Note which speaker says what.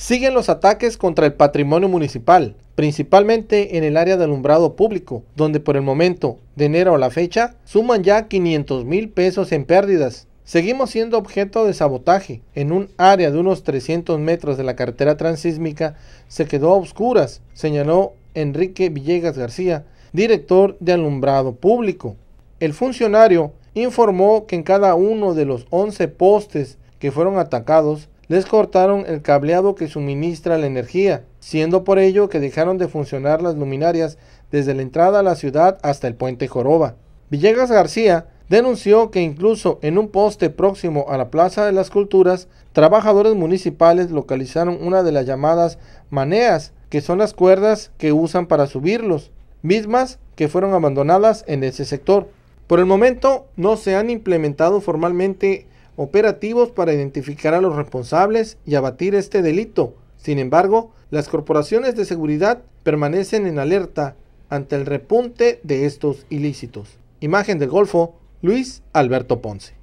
Speaker 1: Siguen los ataques contra el patrimonio municipal, principalmente en el área de alumbrado público, donde por el momento, de enero a la fecha, suman ya 500 mil pesos en pérdidas. Seguimos siendo objeto de sabotaje. En un área de unos 300 metros de la carretera transísmica se quedó a oscuras, señaló Enrique Villegas García, director de alumbrado público. El funcionario informó que en cada uno de los 11 postes que fueron atacados les cortaron el cableado que suministra la energía, siendo por ello que dejaron de funcionar las luminarias desde la entrada a la ciudad hasta el puente Joroba. Villegas García denunció que incluso en un poste próximo a la Plaza de las Culturas, trabajadores municipales localizaron una de las llamadas maneas, que son las cuerdas que usan para subirlos, mismas que fueron abandonadas en ese sector. Por el momento no se han implementado formalmente operativos para identificar a los responsables y abatir este delito. Sin embargo, las corporaciones de seguridad permanecen en alerta ante el repunte de estos ilícitos. Imagen del Golfo, Luis Alberto Ponce.